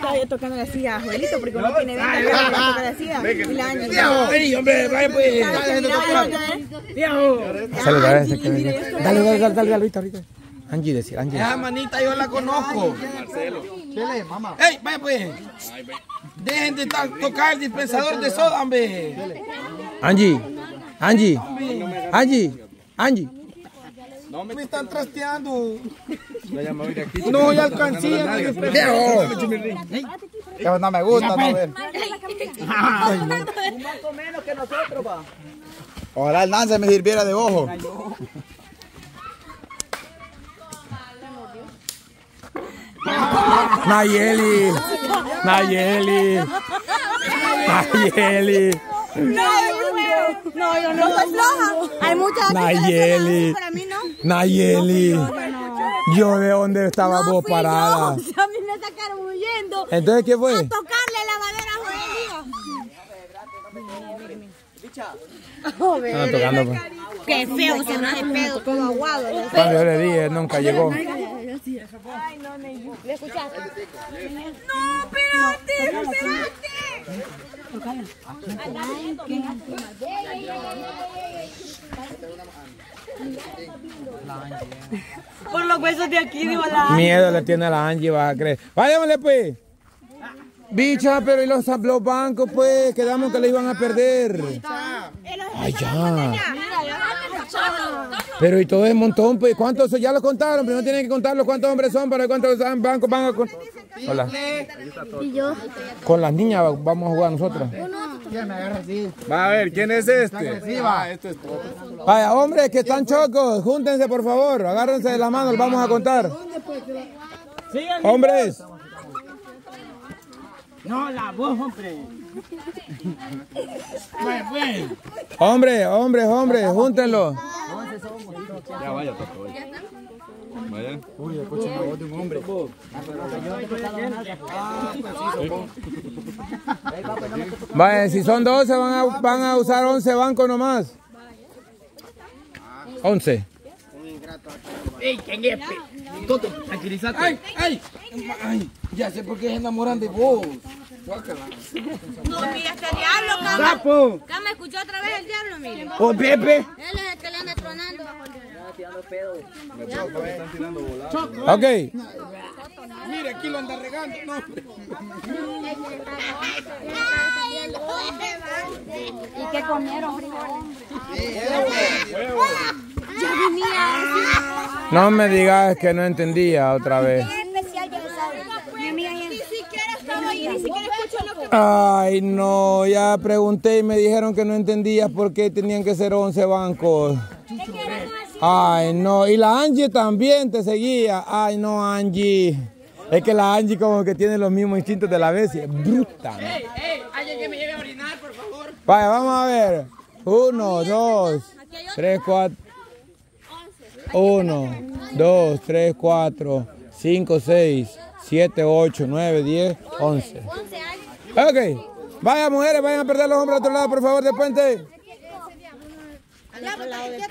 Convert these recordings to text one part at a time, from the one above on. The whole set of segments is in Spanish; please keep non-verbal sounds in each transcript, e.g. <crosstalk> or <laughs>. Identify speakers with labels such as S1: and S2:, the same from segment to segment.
S1: Estaba tocando la silla a Joelito porque uno tiene venta, pero le toca la silla. Y la Angie.
S2: Vení, hombre, vaya pues. Viejo.
S3: Dale, dale, dale, dale, dale, dale, dale, ahorita, ahorita. Angie, decir, Angie.
S2: Esa manita yo la conozco.
S4: Chile, mamá.
S2: ¡Ey, vaya pues! Dejen de tocar el dispensador de soda, hombre.
S3: Angie, Angie, Angie, Angie.
S2: No me están trasteando. No, ya alcancé.
S4: Viejo. Eso no me gusta, no ver. Ojalá el Nance me sirviera de ojo.
S3: Nayeli, Nayeli, Nayeli,
S1: No, yo no estoy floja. Hay muchas
S3: Nayeli,
S1: para mí no.
S3: Nayeli. Yo de dónde estaba vos parada.
S1: O <laughs> sea, a mí me sacaron huyendo.
S3: Entonces, ¿qué fue?
S1: A tocarle la madera a
S3: tocando, pues.
S1: Qué feo se de pedo, todo aguado.
S3: Cuando yo le dije, nunca llegó.
S1: ¿Le escuchaste? No, espérate, espérate. Por los huesos de aquí, digo la.
S3: Miedo le tiene a la Angie, vas a creer. Váyamele, pues. Bicha, pero y los, los bancos, pues, quedamos que le iban a perder. Ay, ya. Pero y todo es montón, pues, ¿cuántos ya lo contaron? Primero tienen que contarlo cuántos hombres son para ver cuántos van a con... Hola.
S1: Y yo.
S3: Con las niñas vamos a jugar nosotros.
S5: Va a ver, ¿quién es este?
S3: Vaya, hombres que están chocos, júntense por favor, agárrense de la mano, los vamos a contar. Hombres,
S2: No, la voz, hombre.
S3: Hombres, hombres, hombres, júntenlos.
S5: Ya vaya, toca, vaya. Vaya.
S3: Vaya, si son 12 van a, van a usar 11 bancos nomás. 11.
S2: ¡Ey, quién es? Toto, tranquilízate. ¡Ay, ay! ¡Ay! Ya sé por qué se enamoran de vos.
S1: No, mira este diablo, Cama.
S2: ¡Sapo!
S1: Cama, escuchó otra vez el diablo, mire.
S2: ¡Oh, Pepe!
S1: Él es el que le anda tronando.
S3: Ok,
S2: Mire, aquí lo anda regando. No.
S1: ¿Y qué comieron, Ya venía.
S3: no me digas que no entendía otra vez.
S1: especial, ya sabe. Mi amiga Ni siquiera estaba ahí, ni siquiera escuchó lo que...
S3: Ay, no, ya pregunté y me dijeron que no entendías por qué tenían que ser 11 bancos. Ay, no, y la Angie también te seguía. Ay, no, Angie. Es que la Angie como que tiene los mismos instintos de la bestia. Bruta.
S2: ¡Ey, ey! Alguien que me lleve a orinar, por favor.
S3: Vaya, vamos a ver. Uno, dos, tres, cuatro. Uno, dos, tres, cuatro, cinco, seis, siete, ocho, nueve, diez, once.
S1: 11 años.
S3: Ok. Vaya, mujeres, vayan a perder los hombres al otro lado, por favor, del puente.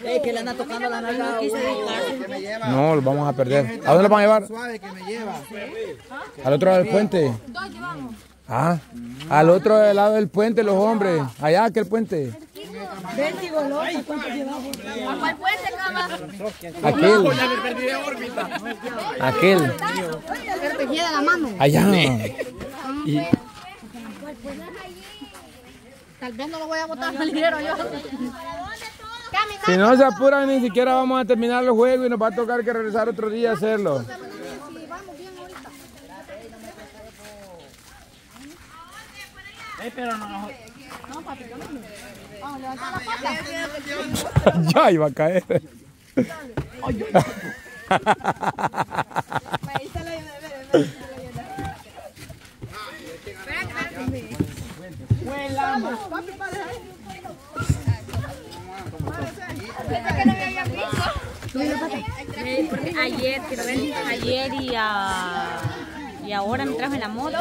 S4: Es que le anda tocando la nalga.
S3: No, los vamos a perder. ¿A dónde los van a llevar?
S4: Suave que me lleva.
S3: Al otro lado del puente. Ah, al otro lado del puente, los hombres. Allá, aquel puente.
S1: ¿A cuál puente, Cama?
S3: Aquel.
S2: Ya me perdí de órbita.
S3: Aquel.
S1: Pero te queda la mano.
S3: Allá.
S1: Tal vez no lo voy a botar al ligero yo.
S3: Si no se apuran, ni siquiera vamos a terminar los juegos y nos va a tocar que regresar otro día a hacerlo.
S2: Ey, pero no, no. <laughs>
S3: ya iba a caer.
S6: Ayer, quiero ver, ayer y, ah, y ahora me trajo en la moto.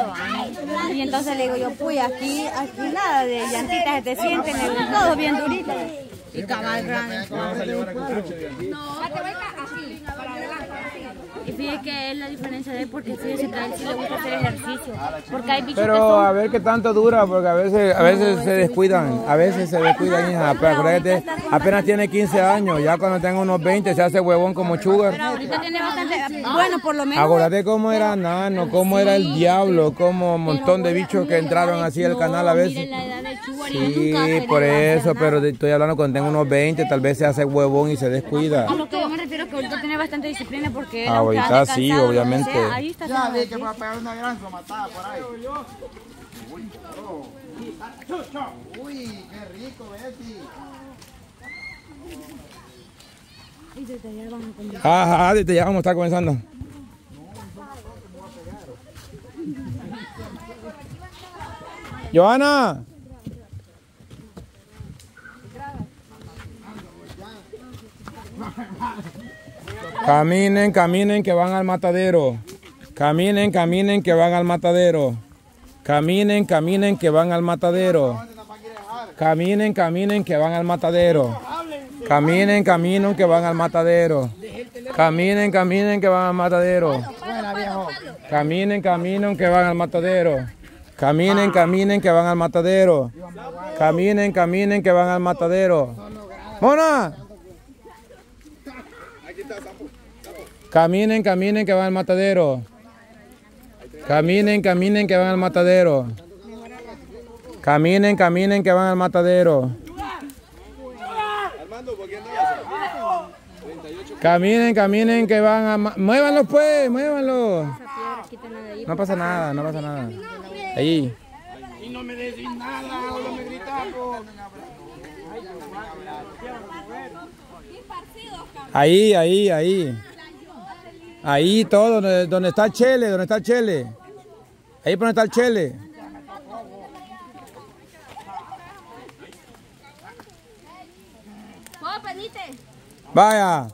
S6: Y entonces le digo yo, pues aquí, aquí nada de llantitas que te sienten, todo bien durito. Y cabal grande. Fíjese que es la diferencia de él porque fíjese que a él sí le gusta hacer ejercicio. Porque hay bichos que
S3: Pero
S6: son...
S3: a ver qué tanto dura, porque a veces, a veces se descuidan, a veces se descuidan, hija. Pero acuérdate, apenas tiene 15 años, ya cuando tenga unos 20 se hace huevón como
S6: Pero
S3: sugar.
S6: ahorita tiene bastante... Bueno, por lo menos...
S3: Acuérdate cómo era Nano, cómo era el diablo, como un montón de bichos que entraron así al canal a veces. Sí, por eso, pero estoy hablando cuando tenga unos 20, tal vez se hace huevón y se descuida.
S6: A lo que yo me refiero es que ahorita tiene bastante disciplina porque él,
S3: Ah,
S6: aunque
S3: Ah,
S6: ah
S3: sí, obviamente.
S6: Ahí está
S4: ya que a pegar una por ahí. Uy, qué rico, Betty. Y desde allá vamos a comenzar.
S3: Ajá, desde allá vamos a estar comenzando. Joana. Caminen, caminen que van al matadero. Caminen, caminen que van al matadero. Caminen, caminen que van al matadero. Caminen, caminen que van al matadero. Caminen, caminen que van al matadero. Caminen, caminen que van al matadero. Caminen, caminen que van al matadero. Caminen, caminen que van al matadero. Caminen, caminen que van al matadero. Mona. Caminen, caminen que van al matadero. Caminen, caminen que van al matadero. Caminen, caminen que van al matadero. Caminen, caminen que van a... Muévanlo pues, muévanlo. No pasa nada, no pasa nada. Ahí. Ahí, ahí, ahí. Ahí todo, donde, donde está el chele, donde está el chele. Ahí por donde está el chele. Vaya.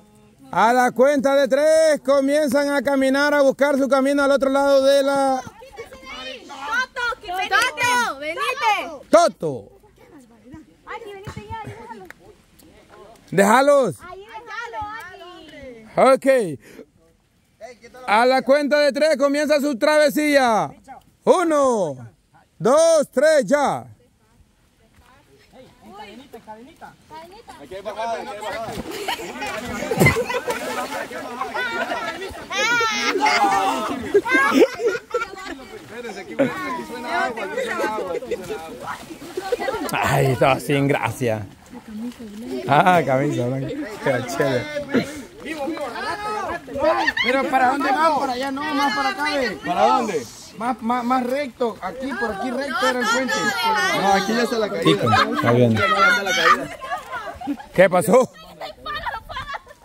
S3: A la cuenta de tres comienzan a caminar a buscar su camino al otro lado de la
S1: ¡Toto! ¡Venite!
S3: Toto. Déjalos. Ok. A la cuenta de tres comienza su travesía. Uno, dos, tres, ya. Cadenita, Ay, estaba sin gracia. Ah, camisa blanca.
S2: Pero ¿para dónde va? Para allá no, más para acá. ve.
S5: ¿Para dónde?
S2: Más, más, más recto. Aquí, por aquí recto era el puente.
S5: No, aquí ya está la caída.
S3: Tico, está bien. ¿Qué pasó?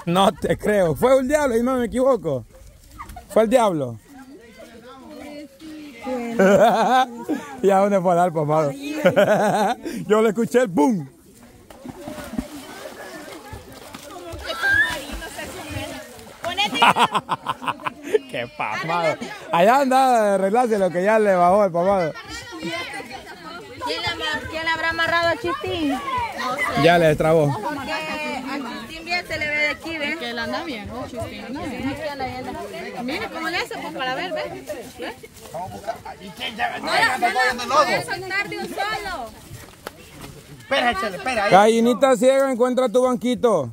S3: No te creo. Fue el diablo y no me equivoco. Fue el diablo. <laughs> ¿Y a dónde fue dar, papá? <laughs> Yo le escuché el boom. <laughs> Qué papado. Allá anda de arreglarse lo que ya le bajó el papado.
S6: ¿Quién le, quién le habrá amarrado a Chistín?
S3: Ya le trabó.
S6: Porque a Chistín bien se le ve de aquí, ¿ven? Que él anda bien, ¿no? Chistín anda bien. Mire cómo le hace, pues para ver, ¿ves? ¿Ves? No la puede soltar de un solo.
S4: Espera, échale, espera. ahí.
S3: Gallinita ciega, encuentra tu banquito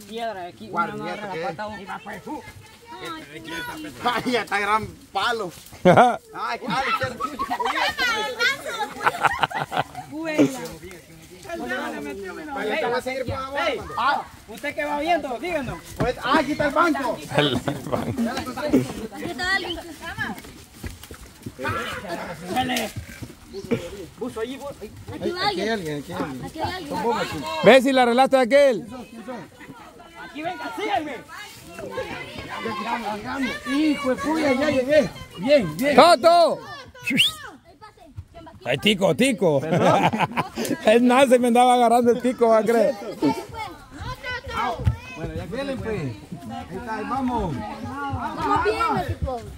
S6: piedra aquí. Guardieta, una patada. Pues, uh. este,
S4: este, este. Ay, ya está gran palo. Ay, ah,
S7: Usted que va viendo, díganos.
S4: Pues, ah, aquí está el banco.
S3: El banco.
S7: está alguien
S2: Aquí hay alguien, aquí hay alguien.
S3: ¿Ves si la relata de aquel? ¿Quién son?
S7: Aquí venga, síganme.
S2: Hijo de puya, ya llegué. Bien, bien.
S3: ¡Toto! Ay, tico, tico. El <laughs> nada se me andaba agarrando el tico, va a creer.
S2: Bueno, ya vienen pues. Ahí está, ahí vamos.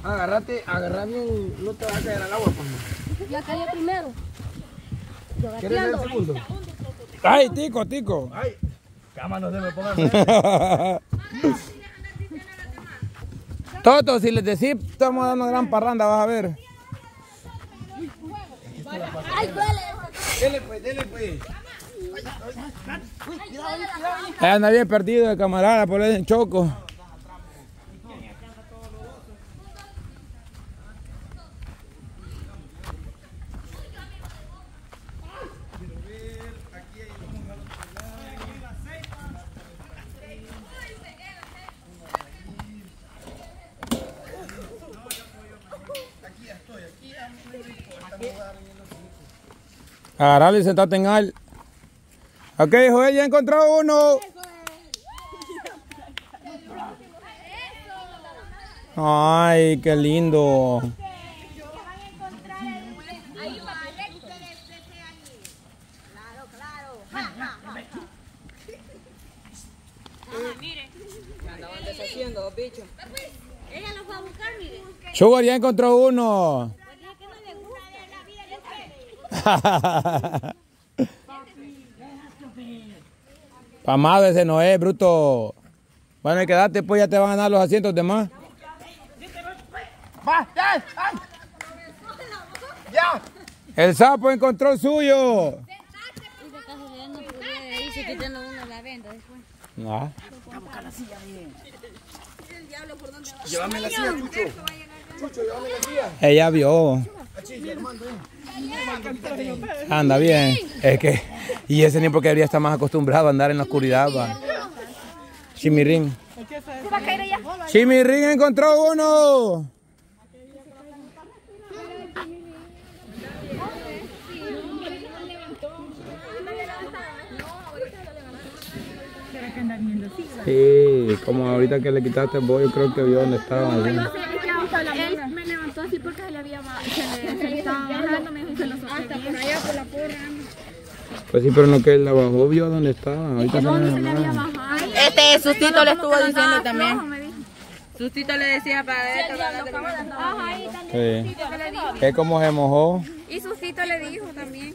S2: Agárrate, agarra bien, no te vas a caer al agua. Pues.
S1: Ya cayó primero.
S2: ¿Quieres ver el segundo?
S3: Ay, tico, tico.
S5: Cama, no se me pongan. <laughs>
S3: Toto, si les decís, estamos dando una gran parranda, vas a ver.
S2: Dele pues, dele pues.
S3: Ahí anda bien perdido de camarada por el choco. Agarrale y sentate en al. Ok, Joel, ya encontró uno. Ay, qué lindo. Sugar ya encontró uno. <laughs> Pamado ese no es, bruto. Bueno, y quedate, pues ya te van a dar los asientos de más.
S2: Va, ya. Ya.
S3: El sapo encontró el suyo.
S6: No pude irse quitando uno la venda después.
S3: No.
S2: Llévame la silla, Chucho. Chucho, llévame la silla.
S3: Ella vio. Anda bien. Es que. Y ese tiempo que debería estar más acostumbrado a andar en la oscuridad. Va. Chimirín encontró uno. Sí, como ahorita que le quitaste el bollo, creo que vio dónde estaba.
S1: me levantó así porque se le había Hasta por allá, por la porra.
S3: Pues sí, pero no que él la bajó, vio dónde estaba. Ahorita se me llamaba.
S6: Este sustito le estuvo diciendo también. Sustito le decía para esto,
S1: ahí.
S3: Sí. Es como se mojó.
S1: Y Sustito le dijo también.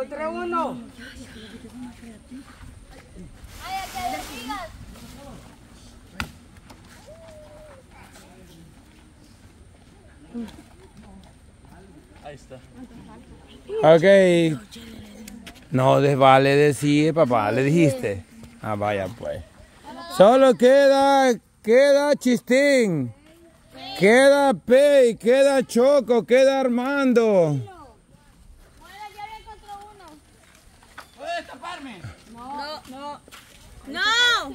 S2: Encontré uno.
S3: Ok. No les vale decir, papá, le dijiste. Ah, vaya pues. Solo queda, queda Chistín. Queda Pei, queda Choco, queda Armando.
S2: ¿Puedes taparme?
S6: ¡No!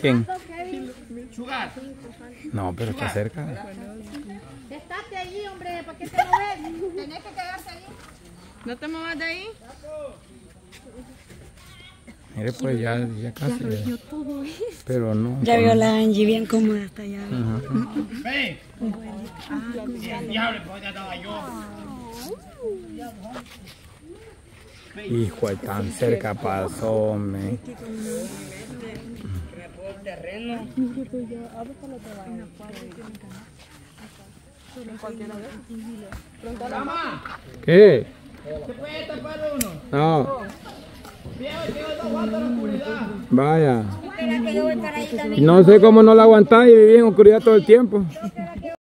S3: ¿Quién?
S2: Chugar.
S3: No, pero está cerca.
S1: Estate ahí, hombre, ¿para qué te mueves? Tenés que quedarte ahí.
S6: ¿No te muevas de ahí?
S3: Mire, pues ya, ya casi. ya. Pero no.
S8: Ya vio la Angie bien cómoda hasta allá.
S2: Ve. Diablo, pues ya estaba yo.
S3: Hijo, tan cerca pasó, me. ¿Qué?
S2: ¿Se puede tapar uno?
S3: No. Vaya. No sé cómo no la aguantás y viví en oscuridad todo el tiempo.